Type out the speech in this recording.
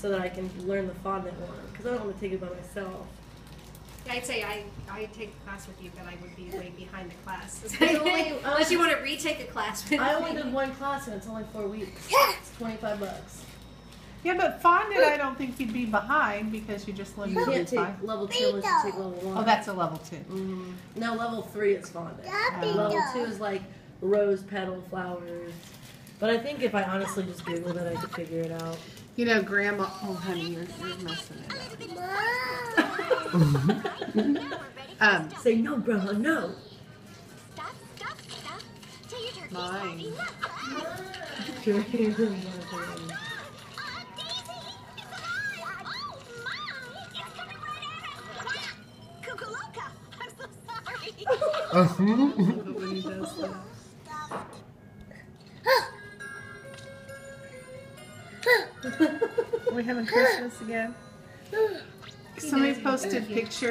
so that I can learn the fondant one because I don't want to take it by myself. Yeah, I'd say I, I take a class with you, but I would be way behind the class. Only- Unless you want to retake a class with I only did one class and it's only four weeks. Yeah, It's twenty five bucks. Yeah, but fondant, I don't think you'd be behind because you just learned You to can't take five. level two unless you take level one. Oh, that's a level two. Mm, no, level three is fondant. Puppy level two is like rose petal flowers. But I think if I honestly just Googled it, I could figure it out. You know, Grandma. Oh, honey, you're, you're messing it up. Um, Say no, Grandma, no. Stop, stop, stop. Till your turkey's Mine. starting we having Christmas again? Somebody posted pictures.